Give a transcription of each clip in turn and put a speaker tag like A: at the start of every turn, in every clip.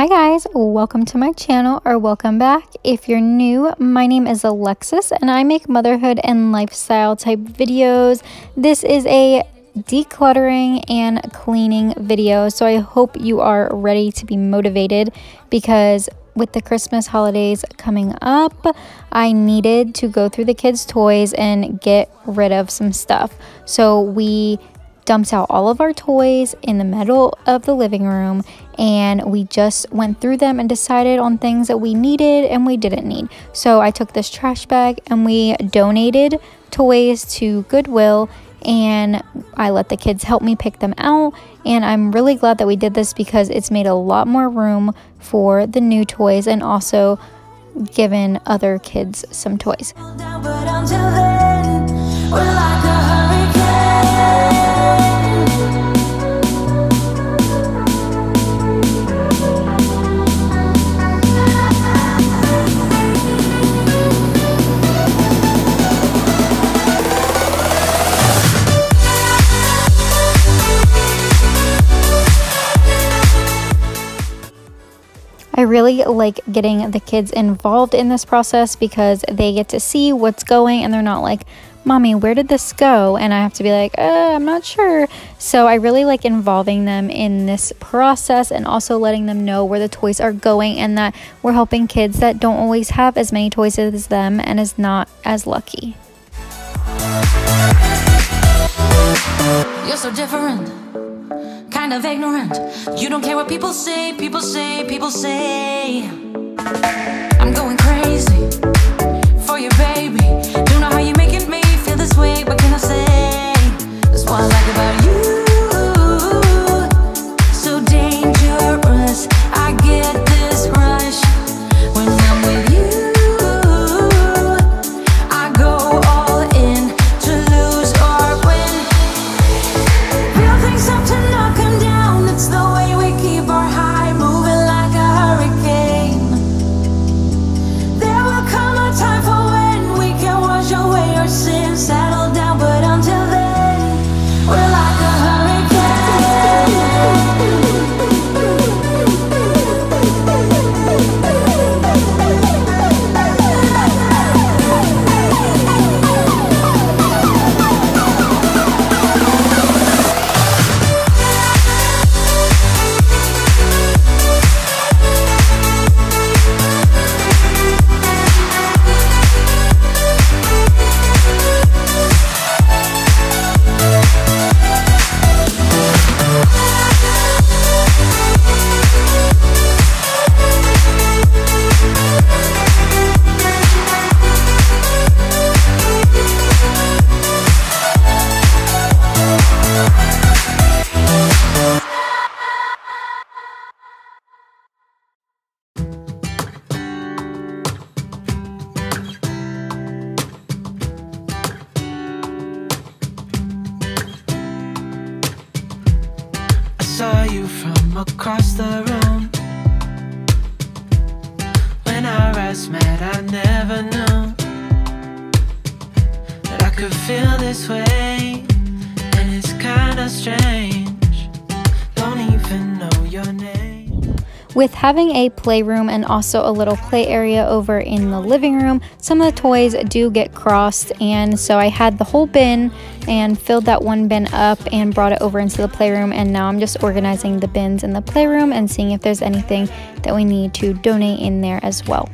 A: Hi guys, welcome to my channel or welcome back. If you're new, my name is Alexis and I make motherhood and lifestyle type videos. This is a decluttering and cleaning video, so I hope you are ready to be motivated because with the Christmas holidays coming up, I needed to go through the kids' toys and get rid of some stuff. So we dumped out all of our toys in the middle of the living room and we just went through them and decided on things that we needed and we didn't need. So I took this trash bag and we donated toys to Goodwill and I let the kids help me pick them out. And I'm really glad that we did this because it's made a lot more room for the new toys and also given other kids some toys. Really like getting the kids involved in this process because they get to see what's going and they're not like, Mommy, where did this go? And I have to be like, uh, I'm not sure. So I really like involving them in this process and also letting them know where the toys are going and that we're helping kids that don't always have as many toys as them and is not as lucky. You're so different kind of ignorant. You don't care what people say, people say, people say. I'm going crazy for your baby.
B: Across the room. When our eyes met I never knew That I could feel this way. And it's kinda strange. Don't even know your name.
A: With having a playroom and also a little play area over in the living room, some of the toys do get crossed and so I had the whole bin and filled that one bin up and brought it over into the playroom. And now I'm just organizing the bins in the playroom and seeing if there's anything that we need to donate in there as well.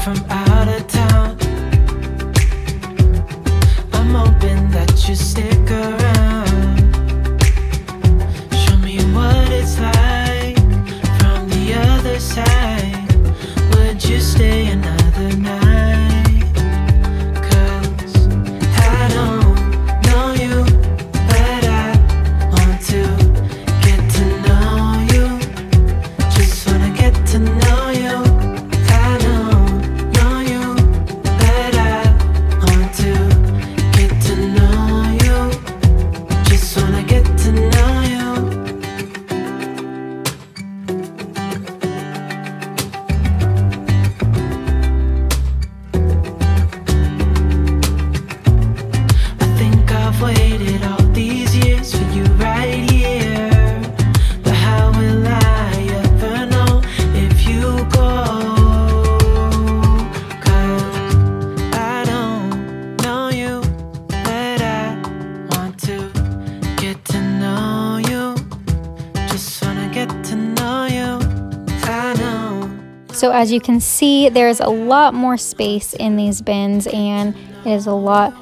A: from So as you can see, there's a lot more space in these bins and it is a lot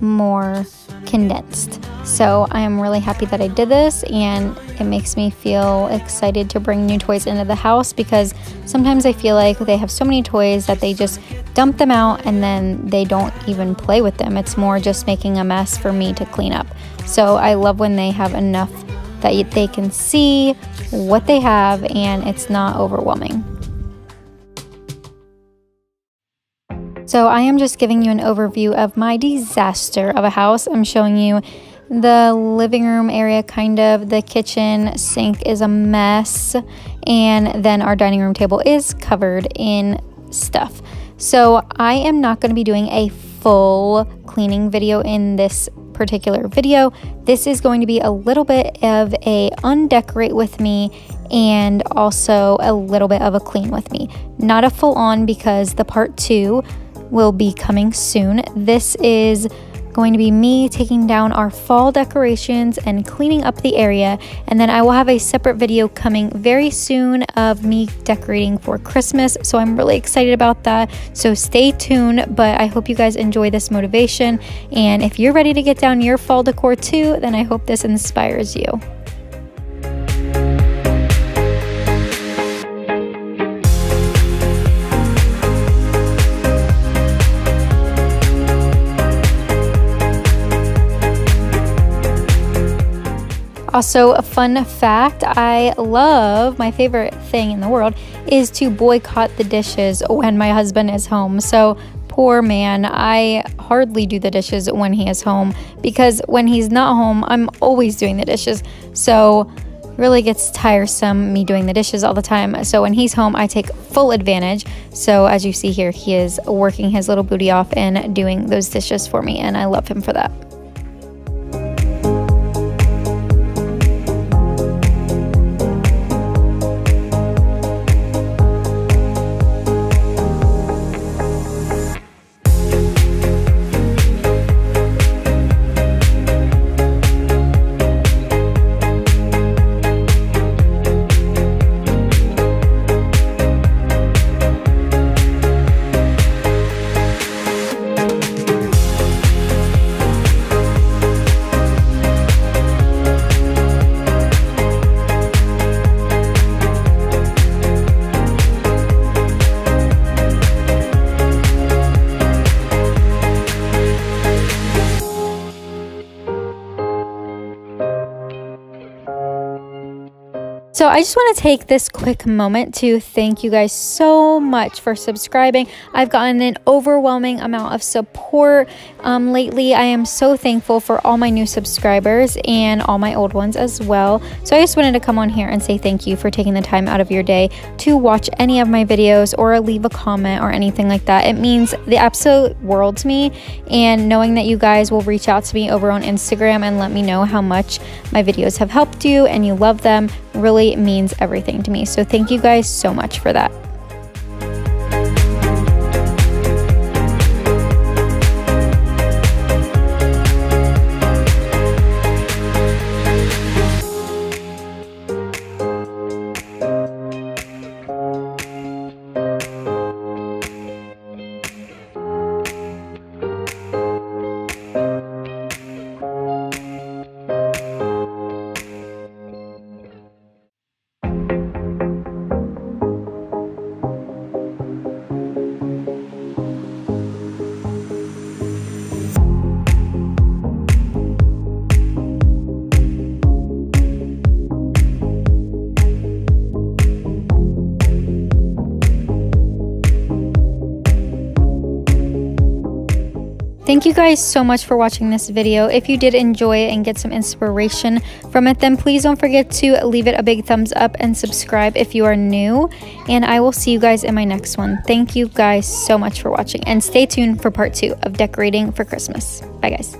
A: more condensed. So I am really happy that I did this and it makes me feel excited to bring new toys into the house because sometimes I feel like they have so many toys that they just dump them out and then they don't even play with them. It's more just making a mess for me to clean up. So I love when they have enough that they can see what they have and it's not overwhelming. So I am just giving you an overview of my disaster of a house. I'm showing you the living room area kind of. The kitchen sink is a mess and then our dining room table is covered in stuff. So i am not going to be doing a full cleaning video in this particular video. This is going to be a little bit of a undecorate with me and also a little bit of a clean with me. Not a full on because the part two will be coming soon this is going to be me taking down our fall decorations and cleaning up the area. And then I will have a separate video coming very soon of me decorating for Christmas. So I'm really excited about that. So stay tuned. But I hope you guys enjoy this motivation. And if you're ready to get down your fall decor too, then I hope this inspires you. Also, a fun fact I love my favorite thing in the world is to boycott the dishes when my husband is home. So, poor man, I hardly do the dishes when he is home because when he's not home, I'm always doing the dishes. So, really gets tiresome me doing the dishes all the time. So when he's home, I take full advantage. So as you see here, he is working his little booty off and doing those dishes for me, and I love him for that. So I just want to take this quick moment to thank you guys so much for subscribing. I've gotten an overwhelming amount of support um, lately. I am so thankful for all my new subscribers and all my old ones as well. So I just wanted to come on here and say thank you for taking the time out of your day to watch any of my videos or leave a comment or anything like that. It means the absolute world to me and knowing that you guys will reach out to me over on Instagram and let me know how much my videos have helped you and you love them really means everything to me. So thank you guys so much for that. Thank you guys so much for watching this video. If you did enjoy it and get some inspiration from it, then please don't forget to leave it a big thumbs up and subscribe if you are new. And I will see you guys in my next one. Thank you guys so much for watching and stay tuned for part two of decorating for Christmas. Bye guys.